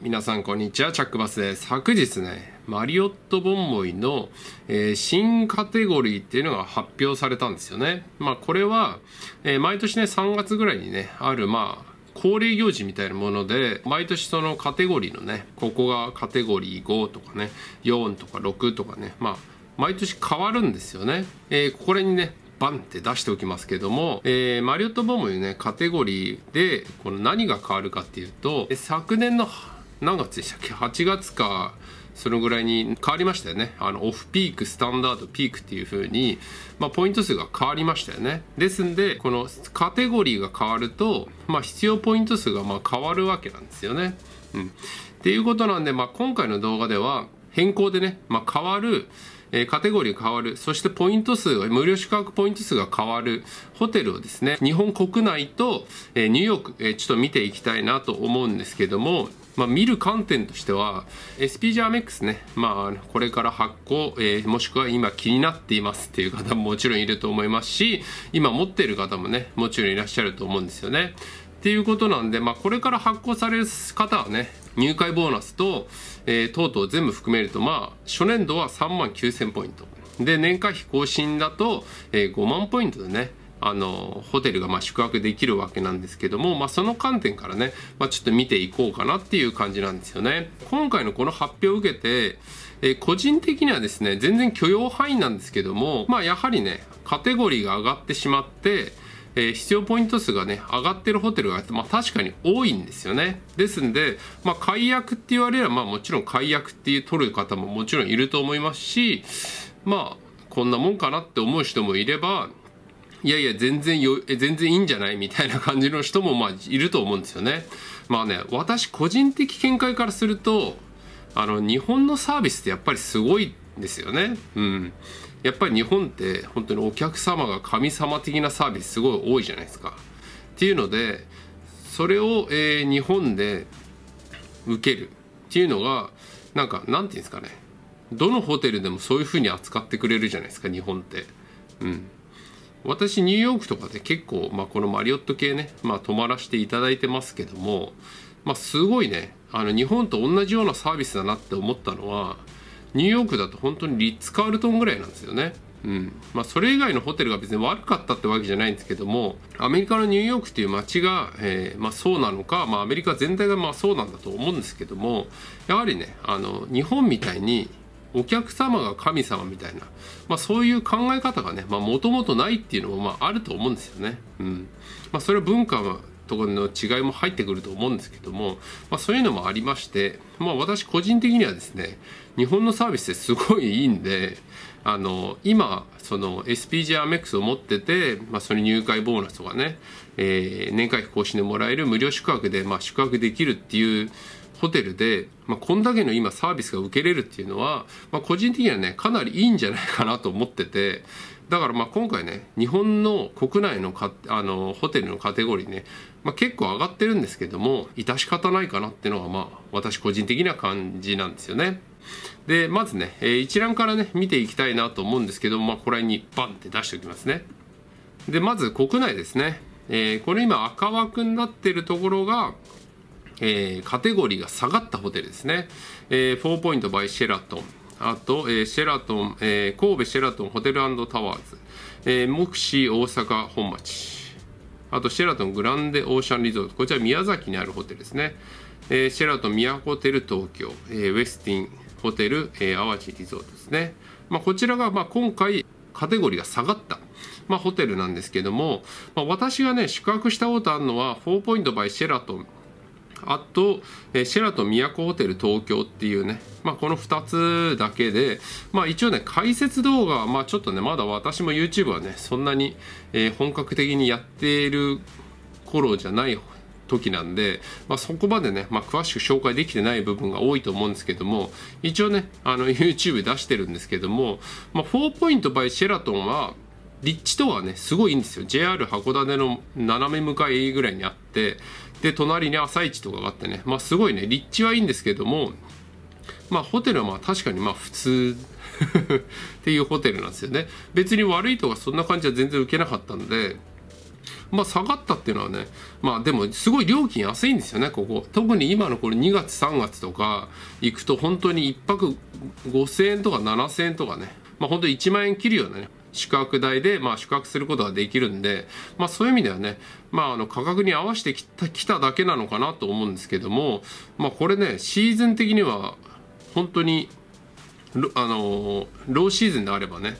皆さんこんにちはチャックバスです。昨日ねマリオット・ボンボイの、えー、新カテゴリーっていうのが発表されたんですよね。まあこれは、えー、毎年ね3月ぐらいにねあるまあ恒例行事みたいなもので毎年そのカテゴリーのねここがカテゴリー5とかね4とか6とかねまあ毎年変わるんですよね、えー、これにねバンって出しておきますけども、えー、マリオットボムいうねカテゴリーでこの何が変わるかっていうと昨年の何月でしたっけ？8月かそのぐらいに変わりましたよね。あのオフピークスタンダードピークっていう風にまあ、ポイント数が変わりましたよね。ですんでこのカテゴリーが変わると、まあ、必要ポイント数がまあ変わるわけなんですよね。うん、っていうことなんで、まあ、今回の動画では変更でね、まあ、変わるえカテゴリー変わる、そしてポイント数が、無料宿泊ポイント数が変わる。ホテルをですね、日本国内と、えニューヨーク、えちょっと見ていきたいなと思うんですけども、まあ、見る観点としては SPG アメックスね、まあ、これから発行、えー、もしくは今気になっていますっていう方ももちろんいると思いますし今持っている方もねもちろんいらっしゃると思うんですよね。っていうことなんで、まあ、これから発行される方はね入会ボーナスと、えー、等々全部含めると、まあ、初年度は3万9000ポイント。で、年会費更新だと、えー、5万ポイントでね、あの、ホテルがま宿泊できるわけなんですけども、まあ、その観点からね、まあ、ちょっと見ていこうかなっていう感じなんですよね。今回のこの発表を受けて、え、個人的にはですね、全然許容範囲なんですけども、まあ、やはりね、カテゴリーが上がってしまって、え、必要ポイント数がね上がってるホテルが、まあ、確かに多いんですよねですんで、まあ、解約って言われれば、まあ、もちろん解約っていう取る方ももちろんいると思いますしまあこんなもんかなって思う人もいればいやいや全然よ全然いいんじゃない？みたいな感じの人もまあいると思うんですよね。まあね私個人的見解からするとあの日本のサービスってやっぱりすごいですよね。うん。やっぱり日本って本当にお客様が神様的なサービスすごい多いじゃないですか。っていうのでそれを、えー、日本で受ける。っていうのがなんかなんていうんですかね。どのホテルでもそういうふうに扱ってくれるじゃないですか日本って。うん。私ニューヨークとかで結構、まあ、このマリオット系ね、まあ、泊まらせていただいてますけども、まあ、すごいねあの日本と同じようなサービスだなって思ったのはニューヨークだと本当にリッツ・カールトンぐらいなんですよね。うんまあ、それ以外のホテルが別に悪かったってわけじゃないんですけどもアメリカのニューヨークっていう街が、えーまあ、そうなのか、まあ、アメリカ全体がまあそうなんだと思うんですけどもやはりねあの日本みたいにお客様が神様みたいな、まあ、そういう考え方がねもともとないっていうのもまああると思うんですよね。うんまあ、それは文化ところの違いも入ってくると思うんですけども、まあ、そういうのもありまして、まあ、私個人的にはですね日本のサービスってすごいいいんであの今その SPG アメックスを持ってて、まあ、その入会ボーナスとかね、えー、年会費更新でもらえる無料宿泊で、まあ、宿泊できるっていうホテルで、まあ、こんだけの今サービスが受けれるっていうのは、まあ、個人的にはねかなりいいんじゃないかなと思っててだからまあ今回ね日本の国内のかあのホテルのカテゴリーね、まあ、結構上がってるんですけども致し方ないかなっていうのがまあ私個人的な感じなんですよね。でまずね、えー、一覧からね見ていきたいなと思うんですけども、まあ、これにバンって出しておきますね。でまず国内ですね、えー、これ今赤枠になってるところがえー、カテゴリーが下がったホテルですね、えー、4ポイントバイシェラトン。あと、えー、シェラトン、えー、神戸シェラトンホテルタワーズ、えー、目視大阪本町、あとシェラトングランデオーシャンリゾート、こちら宮崎にあるホテルですね。えー、シェラトン宮ホテル東京、えー、ウェスティンホテル、えー、淡路リゾートですね。まあ、こちらがまあ今回カテゴリーが下がった、まあ、ホテルなんですけども、まあ、私がね宿泊したことあるのは4ポイントバイシェラトン。あと、えシェラトン都ホテル東京っていうね、まあ、この2つだけで、まあ、一応ね解説動画は、まあ、ちょっとねまだ私も YouTube はねそんなに、え、本格的にやっている頃じゃない時なんで、まあ、そこまでね、まあ、詳しく紹介できてない部分が多いと思うんですけども一応ねあの YouTube 出してるんですけども、まあ、4ポイント by シェラトンは立地とはねすごいいいんですよ。JR 函館の斜め向かいぐらいにあってで隣に朝市とかがあってね。まあすごいね。立地はいいんですけどもまあホテルはまあ確かにまあ普通 っていうホテルなんですよね。別に悪いとかそんな感じは全然受けなかったのでまあ下がったっていうのはねまあでもすごい料金安いんですよねここ。特に今のこれ2月3月とか行くと本当に1泊5000円とか7000円とかね。まあ本当1万円切るようなね宿泊代で、まあ、宿泊することができるんで、まあ、そういう意味ではね、まあ、あの価格に合わせてきたきただけなのかなと思うんですけども、まあ、これねシーズン的には本当にあのローシーズンであればね、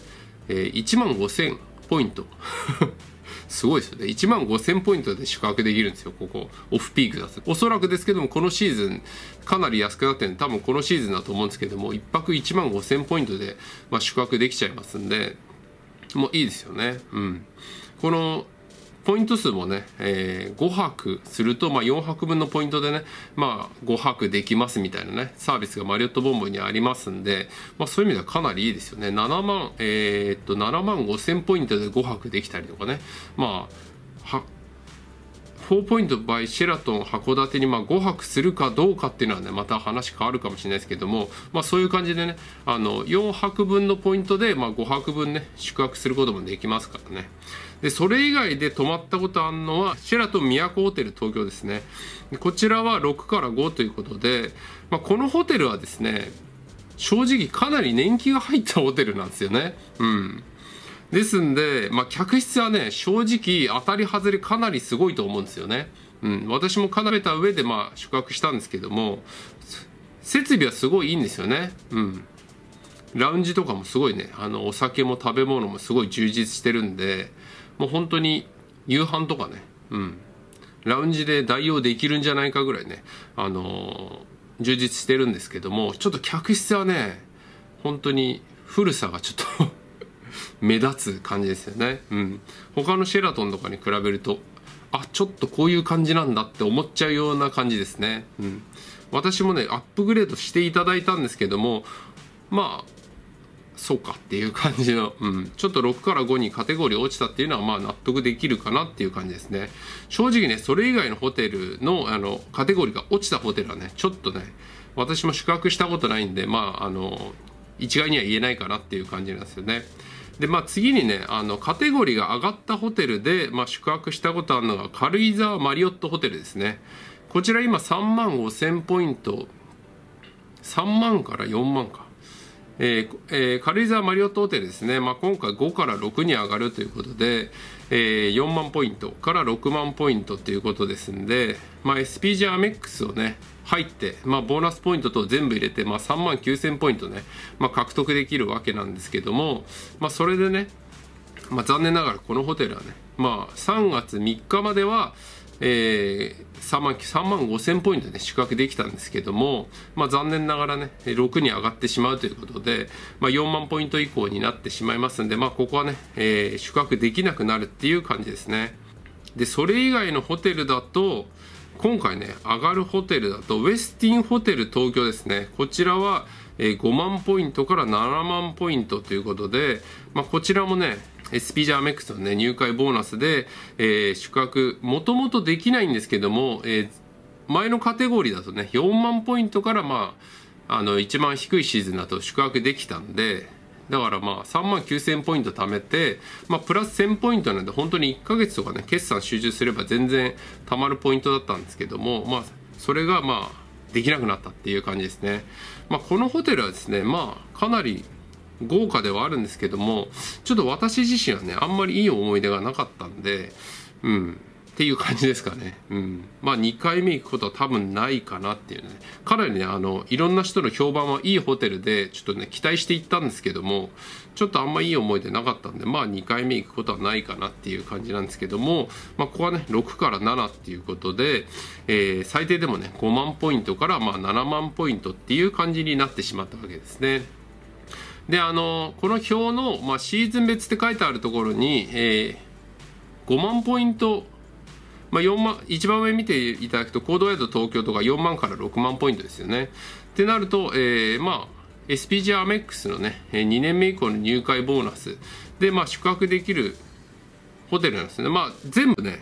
えー、1万5000ポイント。すごいですよね。1万5000ポイントで宿泊できるんですよここ。オフピークだと。おそらくですけどもこのシーズンかなり安くなってる多分このシーズンだと思うんですけども1泊1万5000ポイントで、まあ、宿泊できちゃいますんでもいいですよね。うん。このポイント数もね、えー、5泊すると、まあ、4泊分のポイントでね、まあ、5泊できますみたいなね、サービスがマリオットボンボンにありますんで、まあ、そういう意味ではかなりいいですよね。7万、えー、っと、7万5千ポイントで5泊できたりとかね、まあ、4ポイント by シェラトン函館にまあ5泊するかどうかっていうのはねまた話変わるかもしれないですけども、まあ、そういう感じでねあの4泊分のポイントでま5泊分ね宿泊することもできますからね。でそれ以外で泊まったことあるのはシェラトン都ホテル東京ですね。こちらは6から5ということで、まあ、このホテルはですね正直かなり年季が入ったホテルなんですよね。うん。ですんで、まあ、客室はね、正直当たり外れかなりすごいと思うんですよね。うん、私も奏でた上で、まあ、宿泊したんですけども、設備はすごいいいんですよね。うん。ラウンジとかもすごいね、あの、お酒も食べ物もすごい充実してるんで、もう本当に夕飯とかね、うん。ラウンジで代用できるんじゃないかぐらいね、あのー、充実してるんですけども、ちょっと客室はね、本当に古さがちょっと目立つ感じですよね。うん。他のシェラトンとかに比べると、あ、ちょっとこういう感じなんだって思っちゃうような感じですね。うん。私もね、アップグレードしていただいたんですけども、まあ、そうかっていう感じの、うん、ちょっと6から5にカテゴリー落ちたっていうのはまあ納得できるかなっていう感じですね。正直ね、それ以外のホテルのあのカテゴリーが落ちたホテルはね、ちょっとね、私も宿泊したことないんで、まあ、あの、一概には言えないかなっていう感じなんですよね。でまあ、次にねあのカテゴリーが上がったホテルで、まあ、宿泊したことあるのが軽井沢マリオットホテルですね。こちら今3万5000ポイント。3万から4万か。えーえー、軽井沢マリオットホテルですね、まあ、今回5から6に上がるということで、えー、4万ポイントから6万ポイントということですんで、まあ、SPG アメックスをね入って、まあ、ボーナスポイントと全部入れて、まあ、3万9000ポイントね、まあ、獲得できるわけなんですけども、まあ、それでね、まあ、残念ながらこのホテルはね、まあ、3月3日までは、えー、3万 ,3 万5千ポイントで宿泊できたんですけども、まあ、残念ながらね6に上がってしまうということで、まあ、4万ポイント以降になってしまいますんで、まあ、ここはね、えー、宿泊できなくなるっていう感じですね。でそれ以外のホテルだと今回ね上がるホテルだとウェスティンホテル東京ですね。こちらは5万ポイントから7万ポイントということで、まあ、こちらもね SP ジャーメックスのね、入会ボーナスで、えー、宿泊、もともとできないんですけども、えー、前のカテゴリーだとね、4万ポイントからまあ、あの、一番低いシーズンだと宿泊できたんで、だからまあ3万9000ポイント貯めて、まあプラス1000ポイントなんで本当に1ヶ月とかね、決算集中すれば全然貯まるポイントだったんですけども、まあそれがまあできなくなったっていう感じですね。まあこのホテルはですね、まあかなり豪華ではあるんですけどもちょっと私自身はねあんまりいい思い出がなかったんでうんっていう感じですかね。うん。まあ2回目行くことは多分ないかなっていうね。かなりね、あの、いろんな人の評判はいいホテルで、ちょっとね、期待して行ったんですけども、ちょっとあんまいい思い出なかったんで、まあ2回目行くことはないかなっていう感じなんですけども、まあここはね、6から7っていうことで、えー、最低でもね、5万ポイントからまあ7万ポイントっていう感じになってしまったわけですね。であのこの表の、まあ、シーズン別って書いてあるところに、えー、5万ポイント、まあ、4万一番上見ていただくとコードワイド東京とか4万から6万ポイントですよね。ってなると、えー、まあ SPG アメックスのね2年目以降の入会ボーナスで、まあ、宿泊できるホテルなんですね。まあ全部ね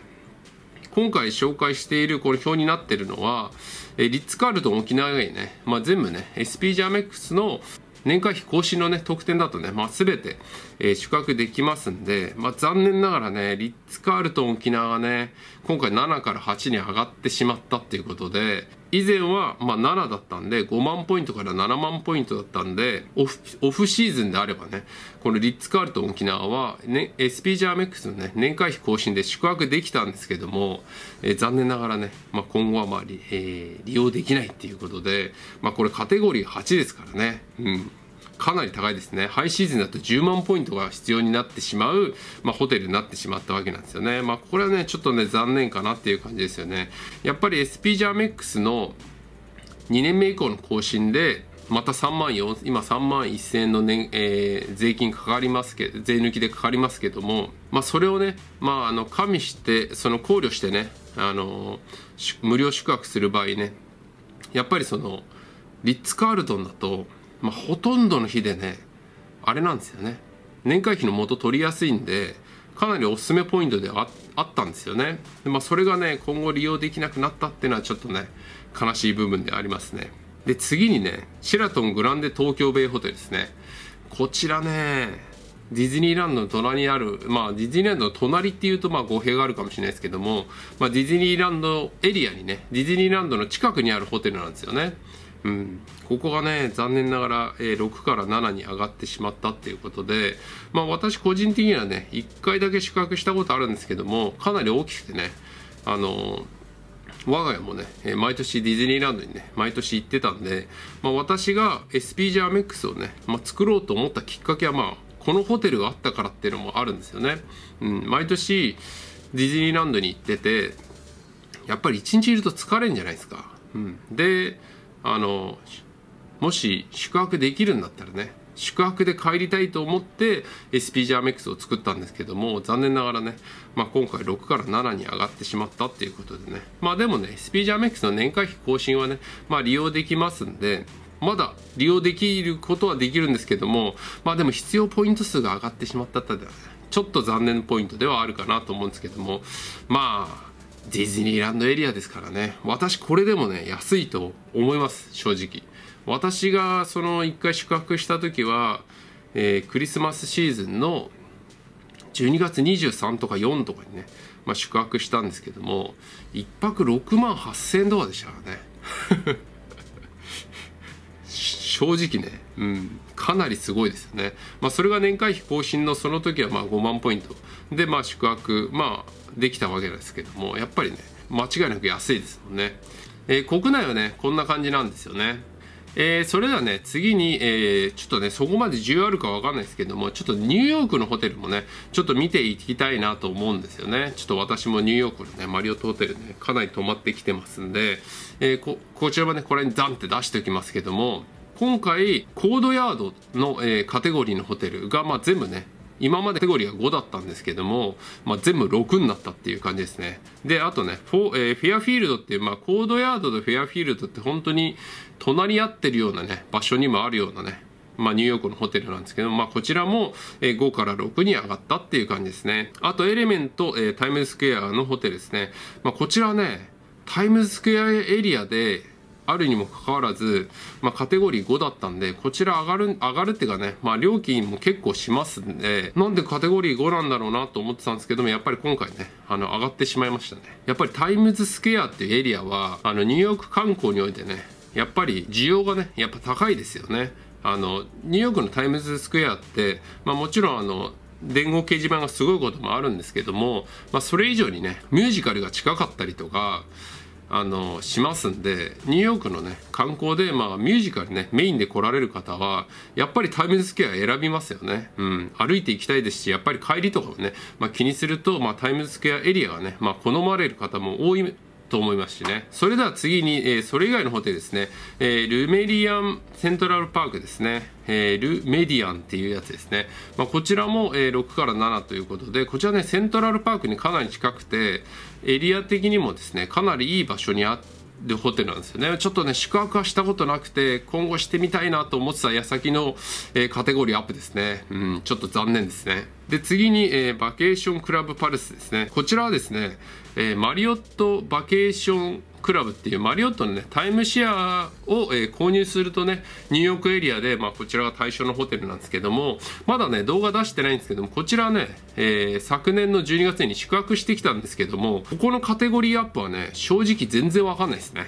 今回紹介しているこの表になってるのは、えリッツ・カールトン沖縄以外ね、まあ、全部ね SPG アメックスの年会費更新のね、特典だとね、まあ、全て、えー、宿泊できますんで、まあ、残念ながらね、リッツ・カールトン沖縄がね、今回7から8に上がってしまったっていうことで、以前は、まあ、7だったんで、5万ポイントから7万ポイントだったんで、オフ、オフシーズンであればね、このリッツ・カールトン沖縄は、ね、SP ジャーメックスのね、年会費更新で宿泊できたんですけども、えー、残念ながらね、まあ、今後はまあ、えー、利用できないっていうことで、まあ、これカテゴリー8ですからね、うん。かなり高いですね。ハイシーズンだと10万ポイントが必要になってしまう、まあ、ホテルになってしまったわけなんですよね。まあ、これはね、ちょっとね、残念かなっていう感じですよね。やっぱり SP ジャーメックスの2年目以降の更新で、また3万4、今3万1000円の年、えー、税金かかりますけど、税抜きでかかりますけども、まあそれをね、まああの、加味して、その考慮してね、あの、無料宿泊する場合ね、やっぱりその、リッツ・カールトンだと、まあ、ほとんどの日でねあれなんですよね。年会費の元取りやすいんでかなりおすすめポイントでああったんですよね。で、まあ、それがね今後利用できなくなったっていうのはちょっとね悲しい部分でありますね。で次にねシェラトングランデ東京ベイホテルですね。こちらねディズニーランドの隣にある、まあ、ディズニーランドの隣っていうと、まあ、語弊があるかもしれないですけども、まあ、ディズニーランドエリアにね、ディズニーランドの近くにあるホテルなんですよね。うん、ここがね残念ながら、えー、6から7に上がってしまったっていうことで、まあ、私個人的にはね1回だけ宿泊したことあるんですけどもかなり大きくてねあのー、我が家もね、えー、毎年ディズニーランドにね毎年行ってたんで、まあ、私が SP ジャーメックスをね、まあ、作ろうと思ったきっかけはまあこのホテルがあったからっていうのもあるんですよね、うん、毎年ディズニーランドに行っててやっぱり1日いると疲れるんじゃないですか、うん、であのもし宿泊できるんだったらね宿泊で帰りたいと思って SP ジャーメックスを作ったんですけども残念ながらね、まあ、今回6から7に上がってしまったっていうことでね。まあでもね SP ジャーメックスの年会費更新はね、まあ、利用できますんでまだ利用できることはできるんですけどもまあでも必要ポイント数が上がってしまったってちょっと残念ポイントではあるかなと思うんですけどもまあディズニーランドエリアですからね。私これでもね安いと思います正直。私がその1回宿泊した時は、えー、クリスマスシーズンの12月23とか4とかにね、まあ、宿泊したんですけども1泊6万8000円とかでしたからね。正直ね、うん、かなりすごいですよね。まあ、それが年会費更新のその時はまあ5万ポイント。で、まあ、宿泊、まあ、できたわけですけども、やっぱりね、間違いなく安いですもんね。えー、国内はね、こんな感じなんですよね。えー、それではね、次に、えー、ちょっとね、そこまで重要あるかわかんないですけども、ちょっとニューヨークのホテルもね、ちょっと見ていきたいなと思うんですよね。ちょっと私もニューヨークのね、マリオットホテルね、かなり泊まってきてますんで、えー、こ、こちらもね、これにザンって出しておきますけども、今回、コードヤードの、えー、カテゴリーのホテルが、まあ、全部ね、今までカテゴリーが5だったんですけども、まあ、全部6になったっていう感じですね。で、あとね、フォ,、えー、フェアフィールドっていう、まあ、コートヤードとフェアフィールドって本当に隣り合ってるようなね、場所にもあるようなね、まあ、ニューヨークのホテルなんですけど、まあ、こちらも5から6に上がったっていう感じですね。あと、エレメント、えー、タイムズスクエアのホテルですね。まあ、こちらね、タイムズスクエアエリアであるにもかかわらず、まあ、カテゴリー5だったんで、こちら上がる、上がるっていうかね、まあ、料金も結構しますんで、なんでカテゴリー5なんだろうなと思ってたんですけども、やっぱり今回ね、あの、上がってしまいましたね。やっぱりタイムズスクエアっていうエリアは、あの、ニューヨーク観光においてね、やっぱり需要がね、やっぱ高いですよね。あの、ニューヨークのタイムズスクエアって、まあ、もちろんあの、伝言掲示板がすごいこともあるんですけども、まあ、それ以上にねミュージカルが近かったりとかあのしますんでニューヨークのね観光で、まあ、ミュージカルねメインで来られる方はやっぱりタイムズスクエア選びますよね、うん、歩いて行きたいですしやっぱり帰りとかもね、まあ、気にすると、まあ、タイムズスクエアエリアがね、まあ、好まれる方も多いと思いますしね。それでは次に、えー、それ以外のホテルですね。えー、ルメリアンセントラルパークですね。えー、ルメディアンっていうやつですね。まあ、こちらも、え、6から7ということで、こちらね、セントラルパークにかなり近くて、エリア的にもですね、かなりいい場所にあって、でホテルなんですよねちょっとね宿泊はしたことなくて今後してみたいなと思ってた矢先の、えー、カテゴリーアップですねうんちょっと残念ですねで次に、えー、バケーションクラブパルスですねこちらはですね、えー、マリオットバケーションクラブっていうマリオットのねタイムシェアを、えー、購入するとねニューヨークエリアで、まあ、こちらが対象のホテルなんですけどもまだね動画出してないんですけどもこちらね、えー、昨年の12月に宿泊してきたんですけどもここのカテゴリーアップはね正直全然わかんないですね。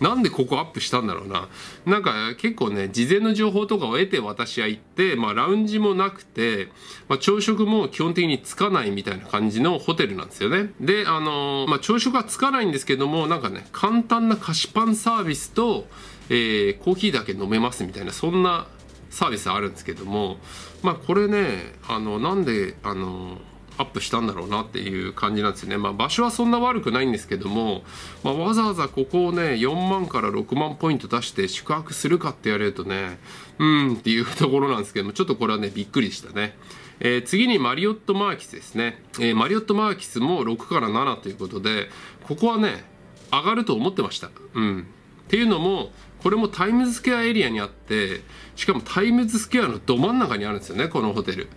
なんでここアップしたんだろうな。なんか結構ね、事前の情報とかを得て私は行って、まあラウンジもなくて、まあ朝食も基本的につかないみたいな感じのホテルなんですよね。で、あのー、まあ朝食はつかないんですけども、なんかね、簡単な菓子パンサービスと、えー、コーヒーだけ飲めますみたいな、そんなサービスあるんですけども、まあこれね、あの、なんで、あのーアップしたんだろうなっていう感じなんですよね。まあ場所はそんな悪くないんですけども、まあ、わざわざここをね、4万から6万ポイント出して宿泊するかって言われるとね、うんっていうところなんですけども、ちょっとこれはね、びっくりでしたね。えー、次にマリオットマーキスですね。えー、マリオットマーキスも6から7ということで、ここはね、上がると思ってました。うん。っていうのも、これもタイムズスクエアエリアにあって、しかもタイムズスクエアのど真ん中にあるんですよね、このホテル。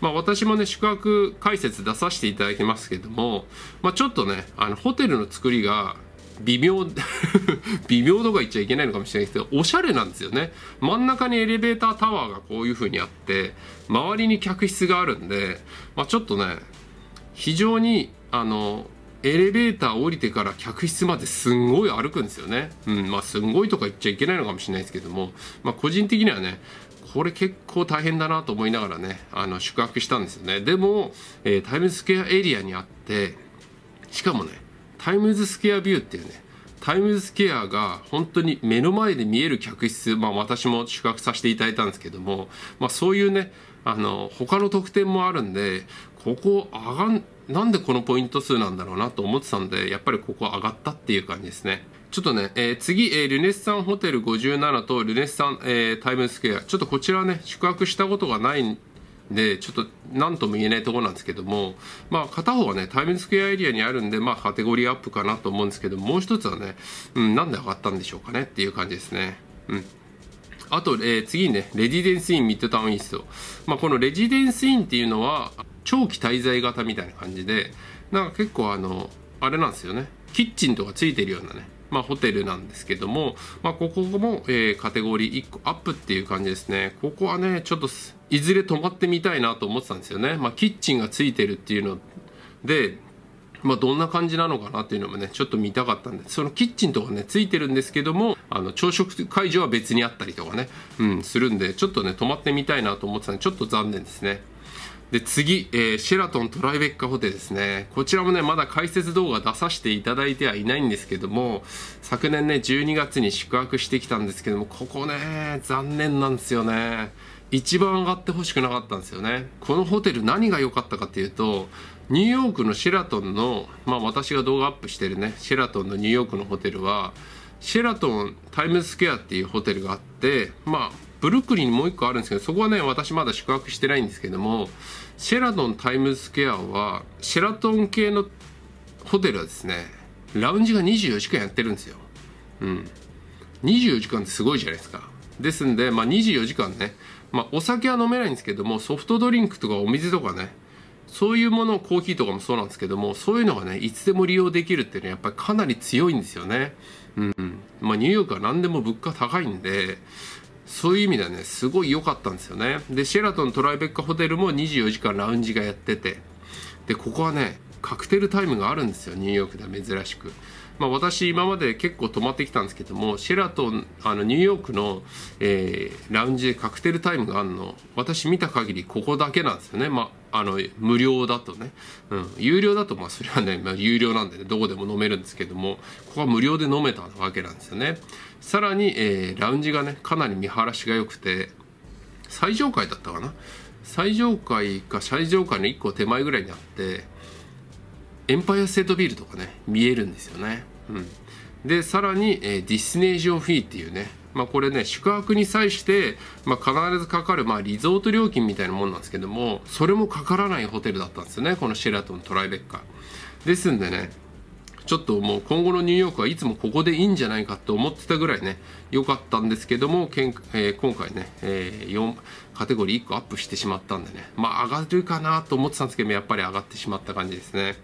まあ、私もね宿泊解説出させていただきますけども、まあ、ちょっとねあのホテルの作りが微妙 微妙とか言っちゃいけないのかもしれないですけどおしゃれなんですよね真ん中にエレベータータワーがこういう風にあって周りに客室があるんで、まあ、ちょっとね非常にあのエレベーター降りてから客室まですんごい歩くんですよね。うん、まあすんごいとか言っちゃいけないのかもしれないですけども、まあ個人的にはね、これ結構大変だなと思いながらねあの宿泊したんですよね。でも、えー、タイムズスクエアエリアにあってしかもねタイムズスクエアビューっていうねタイムズスクエアが本当に目の前で見える客室、まあ、私も宿泊させていただいたんですけども、まあ、そういうねあの他の特典もあるんでここ上がんなんでこのポイント数なんだろうなと思ってたんでやっぱりここ上がったっていう感じですね。ちょっとね、えー、次、えー、ルネッサンホテル57とルネッサン、えー、タイムスクエア。ちょっとこちらね、宿泊したことがないんで、ちょっと何とも言えないところなんですけども、まあ片方はね、タイムスクエアエリアにあるんで、まあカテゴリーアップかなと思うんですけども、う一つはね、うん、なんで上がったんでしょうかねっていう感じですね。うん。あと、えー、次にね、レジデンスインミッドタウンイースト。まあこのレジデンスインっていうのは、長期滞在型みたいな感じで、なんか結構あの、あれなんですよね。キッチンとかついてるようなね、まあ、ホテルなんですけども、まあ、ここも、えー、カテゴリー1個アップっていう感じですね。ここはね、ちょっといずれ泊まってみたいなと思ってたんですよね。まあ、キッチンがついてるっていうので、まあ、どんな感じなのかなっていうのもね、ちょっと見たかったんで、そのキッチンとかね、ついてるんですけども、あの、朝食会場は別にあったりとかね、うん、するんで、ちょっとね、泊まってみたいなと思ってたんで、ちょっと残念ですね。で次、えー、シェラトントライベッカホテルですね。こちらもねまだ解説動画出させていただいてはいないんですけども昨年ね12月に宿泊してきたんですけどもここね残念なんですよね。一番上がってほしくなかったんですよね。このホテル何が良かったかっていうとニューヨークのシェラトンのまあ私が動画アップしてるねシェラトンのニューヨークのホテルはシェラトンタイムズスクエアっていうホテルがあってまあブルックリンにもう一個あるんですけどそこはね私まだ宿泊してないんですけどもシェラトンタイムズスクエアはシェラトン系のホテルはですねラウンジが24時間やってるんですよ。うん。24時間ってすごいじゃないですか。ですんで、まあ、24時間ね、まあ、お酒は飲めないんですけどもソフトドリンクとかお水とかねそういうものコーヒーとかもそうなんですけどもそういうのがねいつでも利用できるっていうのはやっぱりかなり強いんですよね。うん。まあニューヨークは何でも物価高いんでそういう意味ではねすごい良かったんですよね。でシェラトントライベッカホテルも24時間ラウンジがやってて。でここはねカクテルタイムがあるんですよニューヨークでは珍しく。まあ、私今まで結構泊まってきたんですけどもシェラトンあのニューヨークの、えー、ラウンジでカクテルタイムがあるの私見た限りここだけなんですよね、まあ、あの無料だとね、うん、有料だとまあそれはね、まあ、有料なんでねどこでも飲めるんですけどもここは無料で飲めたわけなんですよね。さらに、えー、ラウンジがねかなり見晴らしが良くて最上階だったかな。最上階か最上階の1個手前ぐらいにあってエンパイアステートビルとかね見えるんですよね。うん、でさらに、えー、デスティネーションフィーっていうねまあ、これね宿泊に際して、まあ、必ずかかる、まあ、リゾート料金みたいなもんなんですけどもそれもかからないホテルだったんですよねこのシェラトントライベカですんでねちょっともう今後のニューヨークはいつもここでいいんじゃないかと思ってたぐらいね良かったんですけどもけん、えー、今回ね、えー、4カテゴリー1個アップしてしまったんでねまあ上がるかなと思ってたんですけどやっぱり上がってしまった感じですね。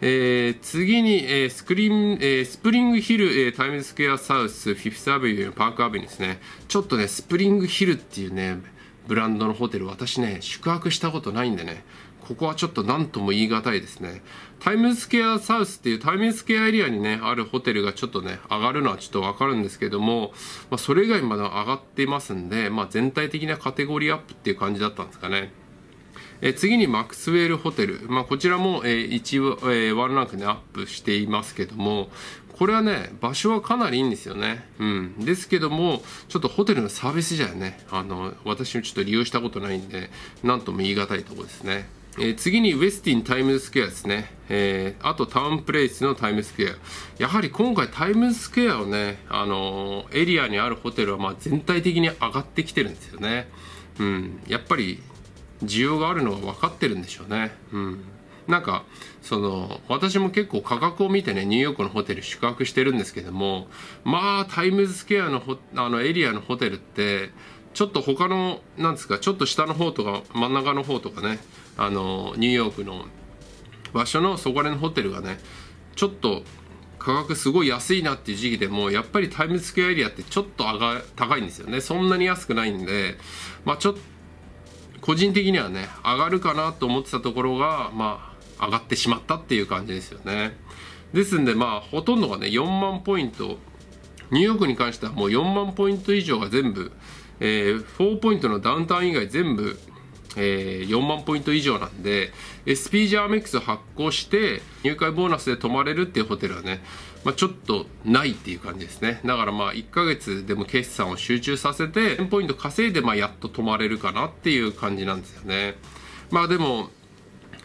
えー、次に、えー、スクリーン、えー、スプリングヒル、え、タイムズスクエアサウス、フィフスアベニュー、パークアベニューですね。ちょっとね、スプリングヒルっていうね、ブランドのホテル、私ね、宿泊したことないんでね、ここはちょっと何とも言い難いですね。タイムズスクエアサウスっていうタイムズスクエアエリアにね、あるホテルがちょっとね、上がるのはちょっとわかるんですけども、まあ、それ以外まで上がってますんで、まあ、全体的なカテゴリーアップっていう感じだったんですかね。え次にマックスウェルホテル、まあ、こちらも、えー、一、えー、ワンランクねアップしていますけどもこれはね場所はかなりいいんですよね、うん、ですけどもちょっとホテルのサービスじゃねあの私もちょっと利用したことないんで何とも言い難いところですね。えー、次にウェスティンタイムズスクエアですね、えー、あとタウンプレイスのタイムズスクエア。やはり今回タイムズスクエアをね、あのー、エリアにあるホテルはまあ全体的に上がってきてるんですよね、うん、やっぱり需要があるのは分かってるんでしょうね。うん。なんか、その、私も結構価格を見てね、ニューヨークのホテル宿泊してるんですけども、まあ、タイムズスケアのあのエリアのホテルって、ちょっと他の、なんですか、ちょっと下の方とか、真ん中の方とかね、あの、ニューヨークの場所のそこら辺のホテルがね、ちょっと価格すごい安いなっていう時期でもやっぱりタイムズスクエアエリアってちょっと上が高いんですよねそんなに安くないんでまあちょっ個人的にはね上がるかなと思ってたところがまあ上がってしまったっていう感じですよね。ですんでまあほとんどがね4万ポイント。ニューヨークに関してはもう4万ポイント以上が全部、えー、4ポイントのダウンタウン以外全部、えー、4万ポイント以上なんで SP ジャーメックス発行して入会ボーナスで泊まれるっていうホテルはねまあ、ちょっとないっていう感じですね。だからまあ1ヶ月でも決算を集中させて、1000ポイント稼いでまあやっと泊まれるかなっていう感じなんですよね。まあでも、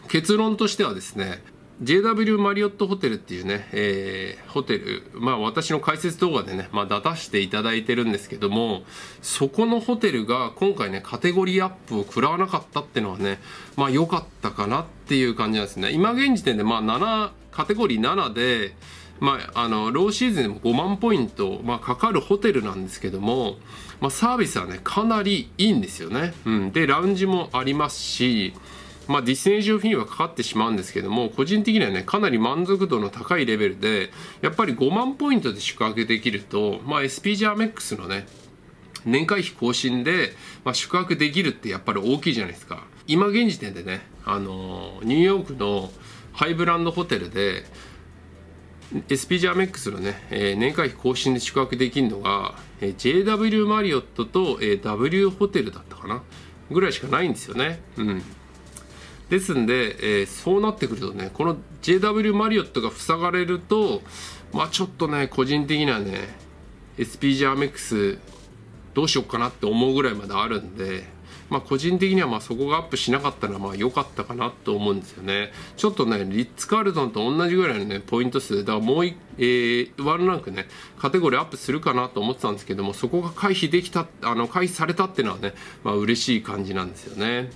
結論としてはですね、JW マリオットホテルっていうね、えー、ホテル、まあ私の解説動画でね、まあ出していただいてるんですけども、そこのホテルが今回ね、カテゴリーアップを食らわなかったっていうのはね、まあ良かったかなっていう感じなんですね。今現時点でまあ7、カテゴリー7で、まあ、あのローシーズンでも5万ポイント、まあ、かかるホテルなんですけども、まあ、サービスはねかなりいいんですよね、うん、でラウンジもありますしまあ、ディスネーションフィーはかかってしまうんですけども個人的にはねかなり満足度の高いレベルでやっぱり5万ポイントで宿泊できると、まあ、SPG アメックスのね年会費更新で、まあ、宿泊できるってやっぱり大きいじゃないですか今現時点でね、あのニューヨークのハイブランドホテルで SP ジャーメックスのね、えー、年会費更新で宿泊できるのが、えー、JW マリオットと、えー、W ホテルだったかな？ぐらいしかないんですよね。うん。ですんで、えー、そうなってくるとね、この JW マリオットが塞がれると、まあちょっとね、個人的にはね、SP ジャーメックスどうしようかなって思うぐらいまであるんで、まあ、個人的にはまあそこがアップしなかったのはまあ良かったかなと思うんですよね。ちょっとね、リッツ・カールトンと同じぐらいのね、ポイント数、だからもうい、えー、ワンランクね、カテゴリーアップするかなと思ってたんですけども、そこが回避できた、あの、回避されたっていうのはね、まあ嬉しい感じなんですよね。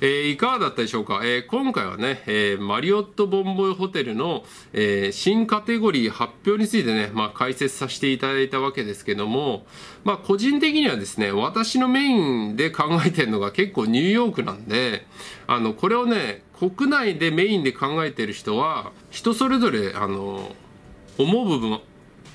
えー、いかがだったでしょうか、えー、今回はね、えー、マリオットボンボイホテルの、え新カテゴリー発表についてね、まあ、解説させていただいたわけですけども、まあ、個人的にはですね、私のメインで考えてるのが結構ニューヨークなんで、あの、これをね、国内でメインで考えてる人は、人それぞれ、あの、思う部分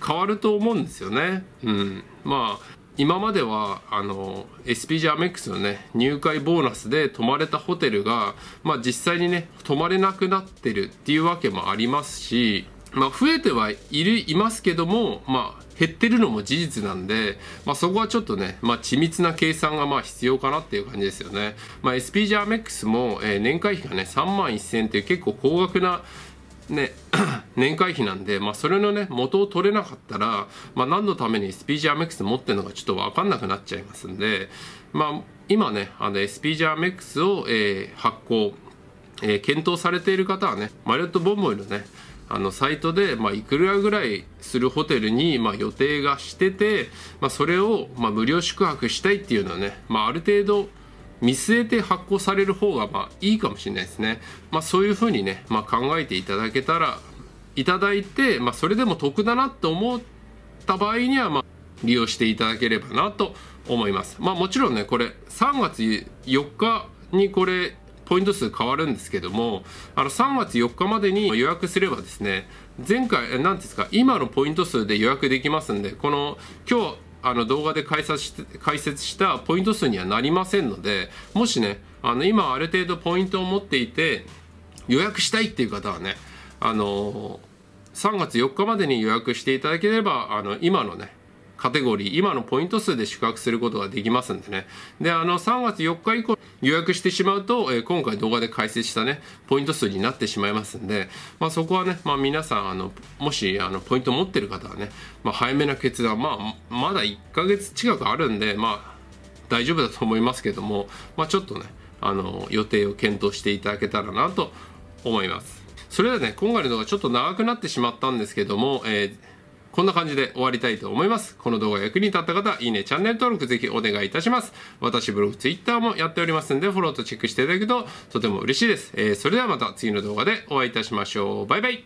変わると思うんですよね。うん。まあ、今まではあの SPG アメックスのね入会ボーナスで泊まれたホテルが、まあ、実際にね泊まれなくなってるっていうわけもありますし、まあ、増えてはいるいますけども、まあ、減ってるのも事実なんで、まあ、そこはちょっとね、まあ、緻密な計算がまあ必要かなっていう感じですよね。まあ、SPG アメックスも、えー、年会費がね3万1000っていう結構高額なね、年会費なんで、まあ、それのね、元を取れなかったら、まあ、何のために SPG アメックス持ってるのかちょっと分かんなくなっちゃいますんで、まあ、今ね、あの SPG アメックスを、えー、発行、えー、検討されている方はね、マリオットボンボイのね、あのサイトで、まあ、いくらぐらいするホテルに、まあ、予定がしてて、まあ、それを、まあ、無料宿泊したいっていうのはね、まあ、ある程度見据えて発行される方がまあいいかもしれないですね。まあ、そういうふうにね、まあ、考えていただけたらいただいて、まあ、それでも得だなって思った場合には、まあ、利用していただければなと思います。まあ、もちろんねこれ3月4日にこれポイント数変わるんですけどもあの3月4日までに予約すればですね前回何ですか今のポイント数で予約できますんでこの今日あの動画で解説して解説したポイント数にはなりませんのでもしねあの今ある程度ポイントを持っていて予約したいっていう方はねあの3月4日までに予約していただければあの今のねカテゴリー今のポイント数で宿泊することができますんでね。であの3月4日以降予約してしまうと、えー、今回動画で解説したねポイント数になってしまいますんで、まあ、そこはね、まあ、皆さんあのもしあのポイント持ってる方はね、まあ、早めな決断、まあ、まだ1ヶ月近くあるんでまあ大丈夫だと思いますけども、まあ、ちょっとねあの予定を検討していただけたらなと思います。それではね今回の動画ちょっと長くなってしまったんですけども、えーこんな感じで終わりたいと思います。この動画役に立った方、いいね、チャンネル登録ぜひお願いいたします。私ブログ、ツイッターもやっておりますんで、フォローとチェックしていただけるととても嬉しいです。えー、それではまた次の動画でお会いいたしましょう。バイバイ